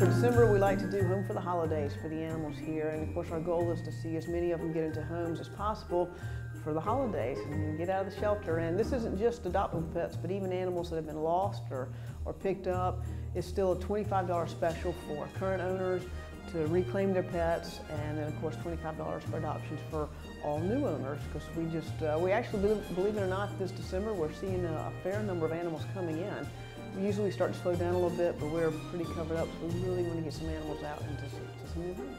for December, we like to do Home for the Holidays for the animals here. And of course, our goal is to see as many of them get into homes as possible for the holidays and get out of the shelter. And this isn't just adoptable pets, but even animals that have been lost or, or picked up. It's still a $25 special for current owners to reclaim their pets, and then of course $25 for adoptions for all new owners because we just, uh, we actually, believe, believe, it or not, this December we're seeing a fair number of animals coming in. We usually start to slow down a little bit, but we're pretty covered up, so we really want to get some animals out into some, to some new homes.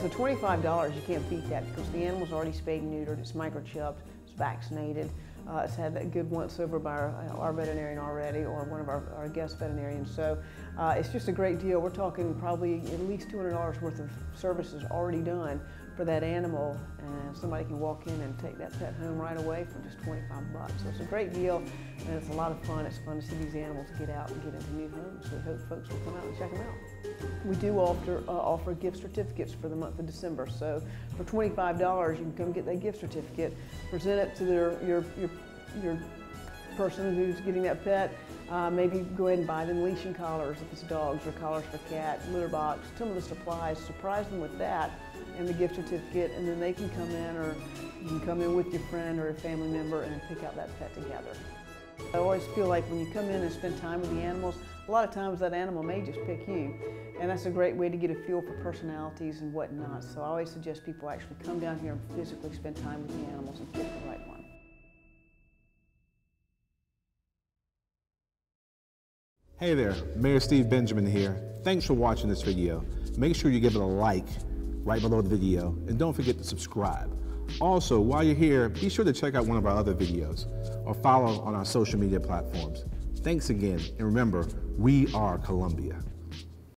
So $25, you can't beat that because the animal's already spayed and neutered, it's microchipped, it's vaccinated. Uh, it's had that good once over by our, our, veterinarian already or one of our, our guest veterinarians. So uh, it's just a great deal. We're talking probably at least $200 worth of services already done for that animal and somebody can walk in and take that pet home right away for just 25 bucks. So it's a great deal and it's a lot of fun. It's fun to see these animals get out and get into new homes. We hope folks will come out and check them out. We do offer, uh, offer gift certificates for the month of December. So for $25 you can come get that gift certificate, present it to their, your, your, your person who's getting that pet, uh, maybe go ahead and buy them leashing collars if it's dogs or collars for cat, litter box, some of the supplies, surprise them with that and the gift certificate and then they can come in or you can come in with your friend or a family member and pick out that pet together. I always feel like when you come in and spend time with the animals, a lot of times that animal may just pick you. And that's a great way to get a feel for personalities and whatnot. So I always suggest people actually come down here and physically spend time with the animals Hey there, Mayor Steve Benjamin here. Thanks for watching this video. Make sure you give it a like right below the video and don't forget to subscribe. Also, while you're here, be sure to check out one of our other videos or follow on our social media platforms. Thanks again, and remember, we are Columbia.